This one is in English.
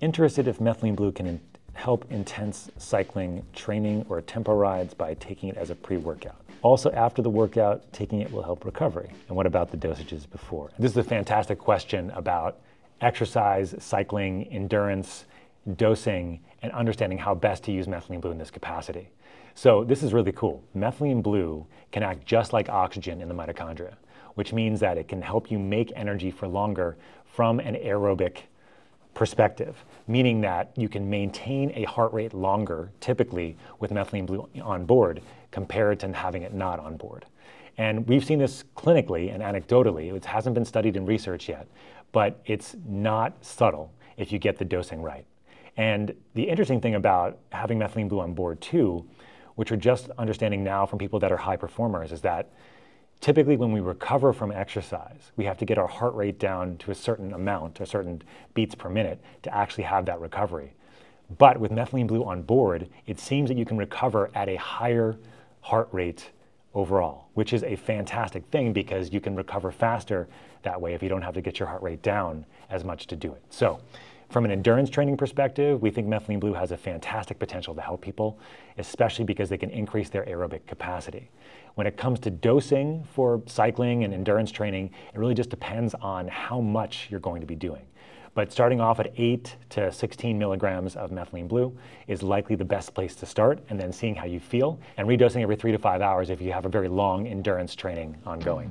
Interested if methylene blue can in help intense cycling training or tempo rides by taking it as a pre-workout. Also, after the workout, taking it will help recovery. And what about the dosages before? This is a fantastic question about exercise, cycling, endurance, dosing, and understanding how best to use methylene blue in this capacity. So this is really cool. Methylene blue can act just like oxygen in the mitochondria, which means that it can help you make energy for longer from an aerobic perspective, meaning that you can maintain a heart rate longer, typically with methylene blue on board, compared to having it not on board. And we've seen this clinically and anecdotally. It hasn't been studied in research yet, but it's not subtle if you get the dosing right. And the interesting thing about having methylene blue on board too, which we're just understanding now from people that are high performers, is that typically when we recover from exercise, we have to get our heart rate down to a certain amount, a certain beats per minute, to actually have that recovery. But with methylene blue on board, it seems that you can recover at a higher heart rate overall, which is a fantastic thing because you can recover faster that way if you don't have to get your heart rate down as much to do it. So from an endurance training perspective, we think methylene blue has a fantastic potential to help people, especially because they can increase their aerobic capacity. When it comes to dosing for cycling and endurance training, it really just depends on how much you're going to be doing. But starting off at 8 to 16 milligrams of methylene blue is likely the best place to start, and then seeing how you feel, and redosing every three to five hours if you have a very long endurance training ongoing.